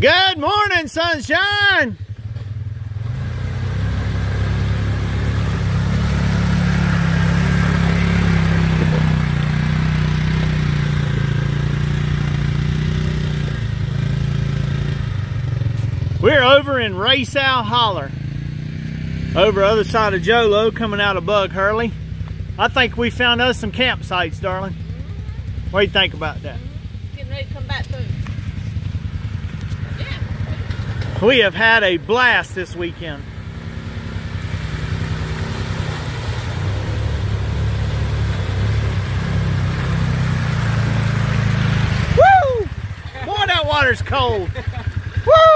Good morning, sunshine. We're over in Raysal Holler. Over other side of Jolo, coming out of Bug Hurley. I think we found us some campsites, darling. What do you think about that? Getting ready to come back through. We have had a blast this weekend. Woo! Boy, that water's cold. Woo!